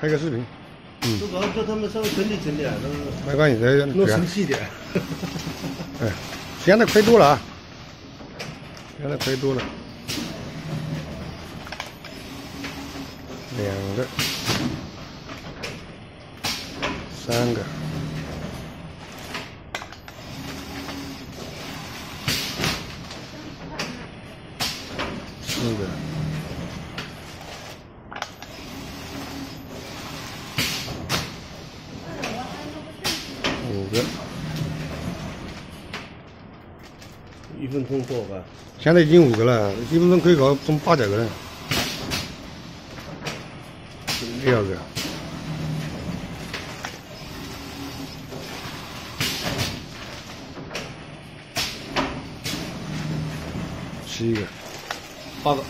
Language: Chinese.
拍个视频。嗯。这个叫他们稍微整理整理，没关系，这弄神气一点。哎，现在亏多了啊！现在亏多了。两个，三个，四个，个。一分钟做吧。现在已经五个了，一分钟可以搞中八九个人。六个，七个，八个。